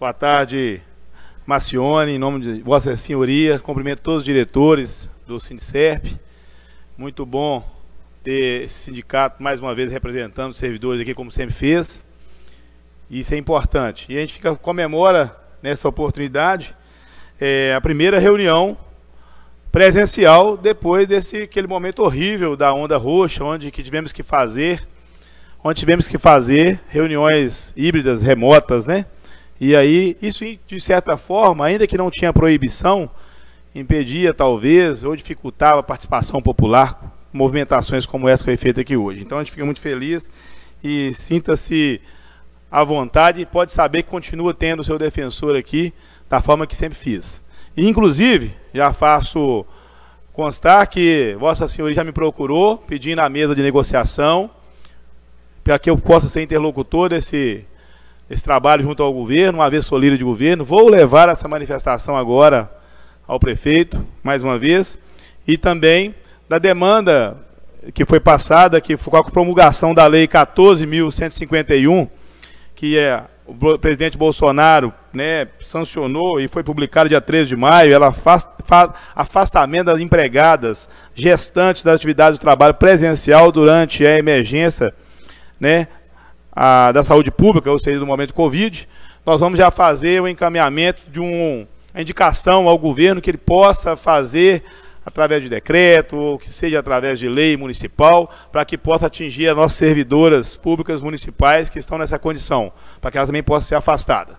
Boa tarde, Macione, em nome de Vossa Senhoria. Cumprimento todos os diretores do Sindicerp. Muito bom ter esse sindicato mais uma vez representando os servidores aqui, como sempre fez. Isso é importante. E a gente fica, comemora nessa oportunidade é, a primeira reunião presencial depois desse aquele momento horrível da onda roxa, onde que tivemos que fazer, onde tivemos que fazer reuniões híbridas, remotas, né? E aí isso de certa forma, ainda que não tinha proibição, impedia talvez ou dificultava a participação popular, movimentações como essa que foi feita aqui hoje. Então a gente fica muito feliz e sinta-se à vontade e pode saber que continua tendo o seu defensor aqui da forma que sempre fiz. E, inclusive, já faço constar que Vossa Senhoria já me procurou pedindo a mesa de negociação para que eu possa ser interlocutor desse, desse trabalho junto ao governo, uma vez sou líder de governo. Vou levar essa manifestação agora ao prefeito, mais uma vez, e também da demanda que foi passada, que foi com a promulgação da Lei 14.151, que é o presidente Bolsonaro né, sancionou e foi publicado dia 13 de maio, ela afasta, afastamento das empregadas gestantes das atividades de trabalho presencial durante a emergência né, a, da saúde pública, ou seja, do momento Covid, nós vamos já fazer o encaminhamento de um, uma indicação ao governo que ele possa fazer através de decreto, ou que seja através de lei municipal, para que possa atingir as nossas servidoras públicas municipais que estão nessa condição, para que elas também possam ser afastadas.